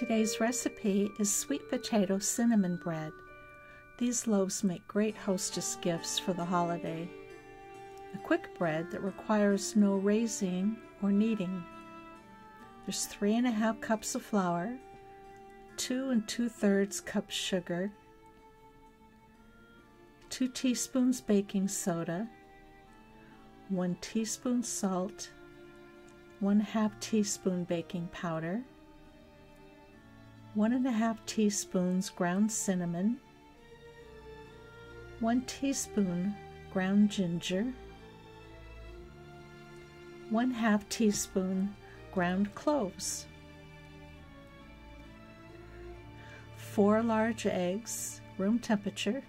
Today's recipe is sweet potato cinnamon bread. These loaves make great hostess gifts for the holiday. A quick bread that requires no raising or kneading. There's three and a half cups of flour, two and two thirds cups sugar, two teaspoons baking soda, one teaspoon salt, one half teaspoon baking powder, one and a half teaspoons ground cinnamon, one teaspoon ground ginger, one half teaspoon ground cloves, four large eggs, room temperature,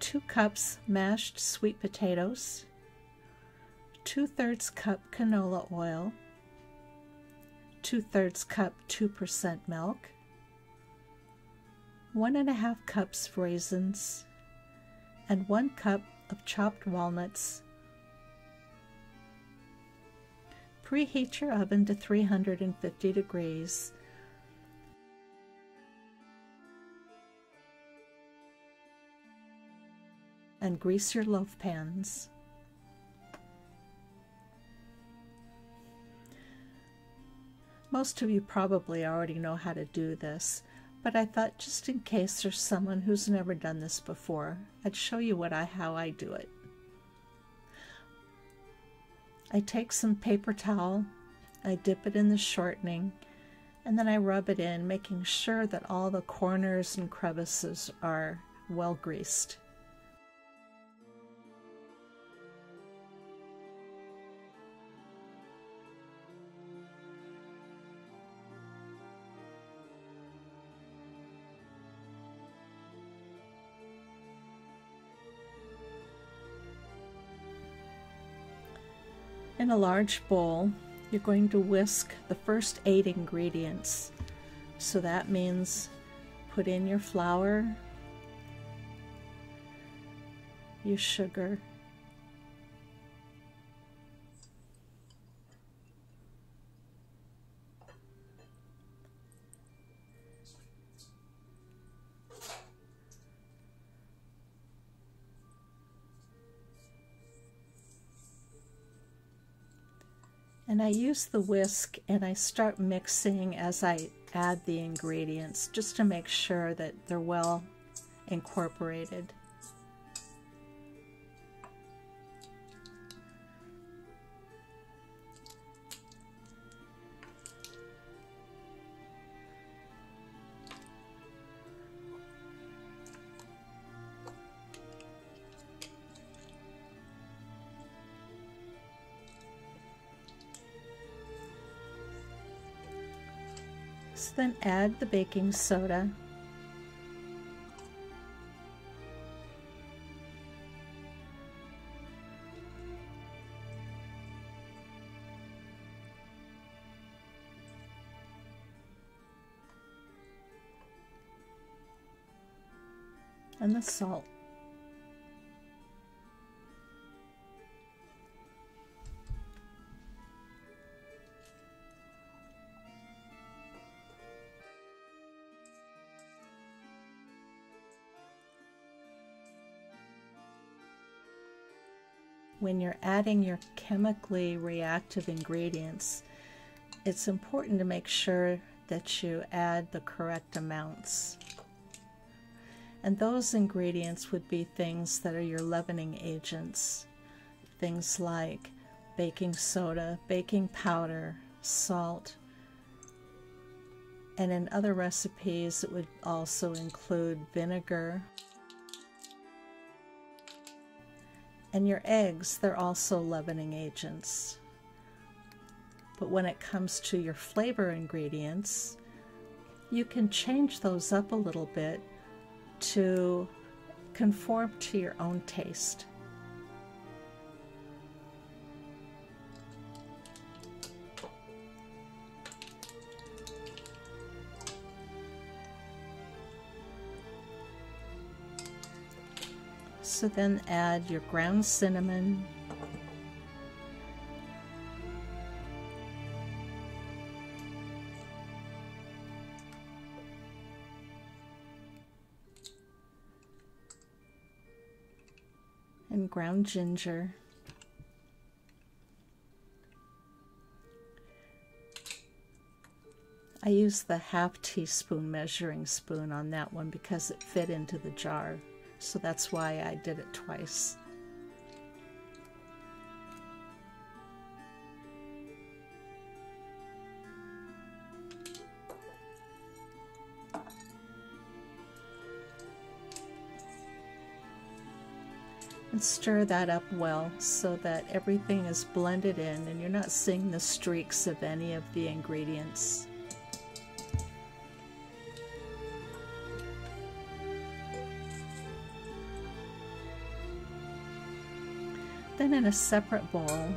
two cups mashed sweet potatoes, two thirds cup canola oil, two thirds cup 2% milk, one and a half cups raisins, and one cup of chopped walnuts. Preheat your oven to 350 degrees. And grease your loaf pans. Most of you probably already know how to do this, but I thought just in case there's someone who's never done this before, I'd show you what I how I do it. I take some paper towel, I dip it in the shortening, and then I rub it in, making sure that all the corners and crevices are well greased. In a large bowl, you're going to whisk the first eight ingredients. So that means put in your flour, your sugar, And I use the whisk and I start mixing as I add the ingredients just to make sure that they're well incorporated. So then add the baking soda. and the salt. When you're adding your chemically reactive ingredients, it's important to make sure that you add the correct amounts. And those ingredients would be things that are your leavening agents, things like baking soda, baking powder, salt, and in other recipes it would also include vinegar, And your eggs, they're also leavening agents. But when it comes to your flavor ingredients, you can change those up a little bit to conform to your own taste. also then add your ground cinnamon, and ground ginger. I used the half teaspoon measuring spoon on that one because it fit into the jar. So that's why I did it twice. and stir that up well so that everything is blended in and you're not seeing the streaks of any of the ingredients. Then in a separate bowl,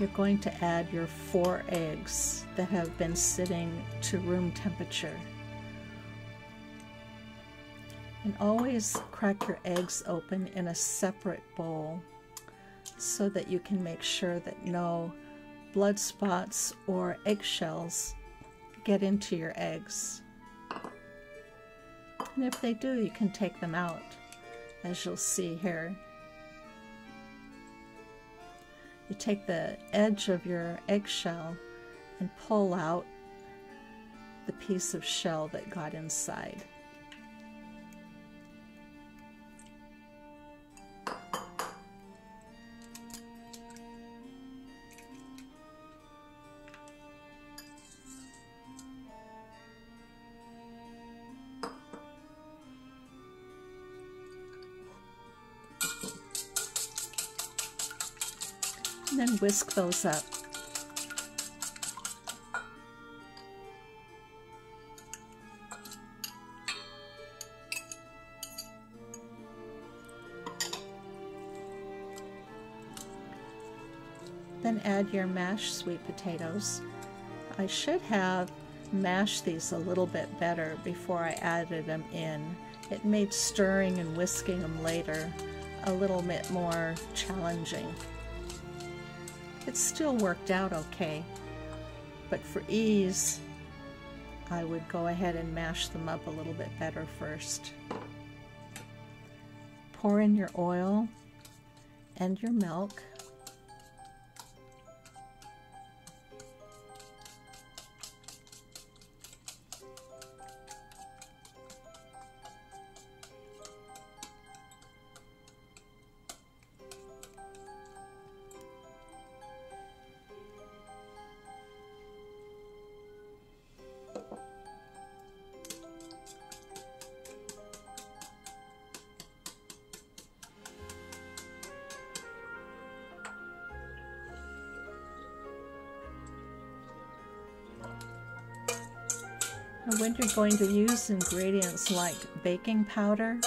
you're going to add your four eggs that have been sitting to room temperature. And always crack your eggs open in a separate bowl so that you can make sure that no blood spots or eggshells get into your eggs. And if they do, you can take them out, as you'll see here. You take the edge of your eggshell and pull out the piece of shell that got inside. And whisk those up. Then add your mashed sweet potatoes. I should have mashed these a little bit better before I added them in. It made stirring and whisking them later a little bit more challenging. It still worked out okay, but for ease, I would go ahead and mash them up a little bit better first. Pour in your oil and your milk. And when you're going to use ingredients like baking powder,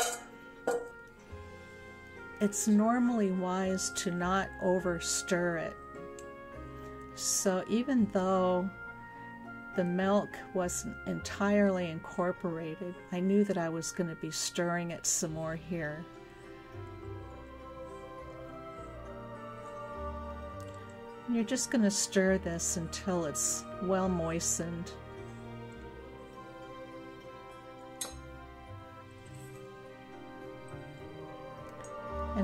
it's normally wise to not over stir it. So even though the milk wasn't entirely incorporated, I knew that I was going to be stirring it some more here. You're just going to stir this until it's well moistened.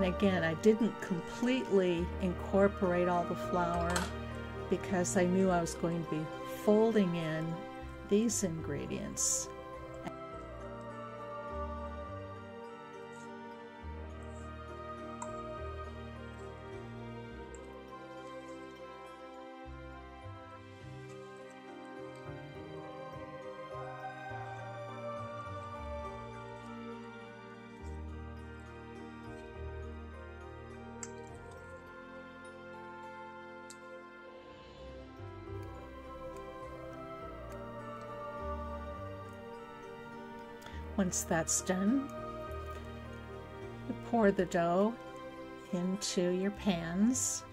Again, I didn't completely incorporate all the flour because I knew I was going to be folding in these ingredients. Once that's done, you pour the dough into your pans.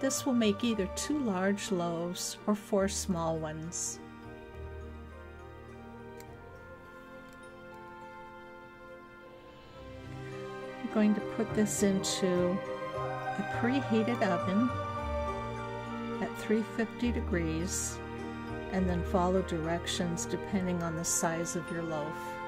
This will make either two large loaves or four small ones. I'm going to put this into a preheated oven at 350 degrees and then follow directions depending on the size of your loaf.